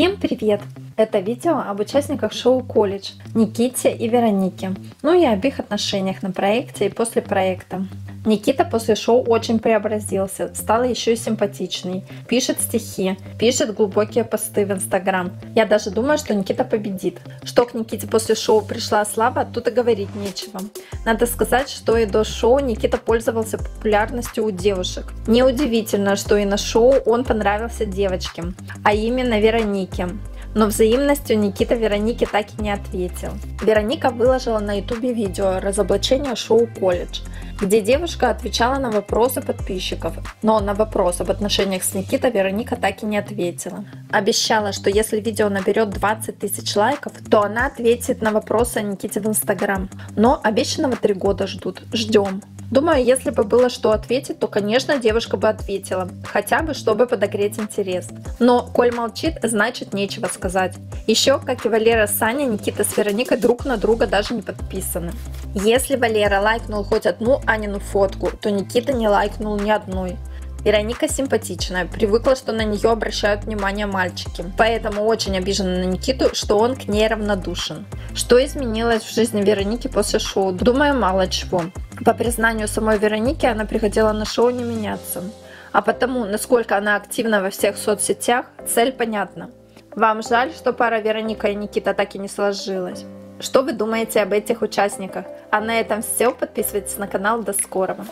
Всем привет! Это видео об участниках шоу «Колледж» Никите и Веронике, ну и об их отношениях на проекте и после проекта. Никита после шоу очень преобразился, стал еще и симпатичный, пишет стихи, пишет глубокие посты в Инстаграм. Я даже думаю, что Никита победит. Что к Никите после шоу пришла слава, тут и говорить нечего. Надо сказать, что и до шоу Никита пользовался популярностью у девушек. Неудивительно, что и на шоу он понравился девочкам, а именно Веронике. Но взаимностью Никита Веронике так и не ответил. Вероника выложила на ютубе видео разоблачение шоу «Колледж», где девушка отвечала на вопросы подписчиков, но на вопрос об отношениях с Никитой Вероника так и не ответила. Обещала, что если видео наберет 20 тысяч лайков, то она ответит на вопросы о Никите в Инстаграм. Но обещанного три года ждут. Ждем. Думаю, если бы было что ответить, то, конечно, девушка бы ответила, хотя бы, чтобы подогреть интерес. Но, коль молчит, значит нечего сказать. Еще, как и Валера с Саней, Никита с Вероникой друг на друга даже не подписаны. Если Валера лайкнул хоть одну Анину фотку, то Никита не лайкнул ни одной. Вероника симпатичная, привыкла, что на нее обращают внимание мальчики, поэтому очень обижена на Никиту, что он к ней равнодушен. Что изменилось в жизни Вероники после шоу? Думаю, мало чего. По признанию самой Вероники, она приходила на шоу не меняться. А потому, насколько она активна во всех соцсетях, цель понятна. Вам жаль, что пара Вероника и Никита так и не сложилась? Что вы думаете об этих участниках? А на этом все. Подписывайтесь на канал. До скорого.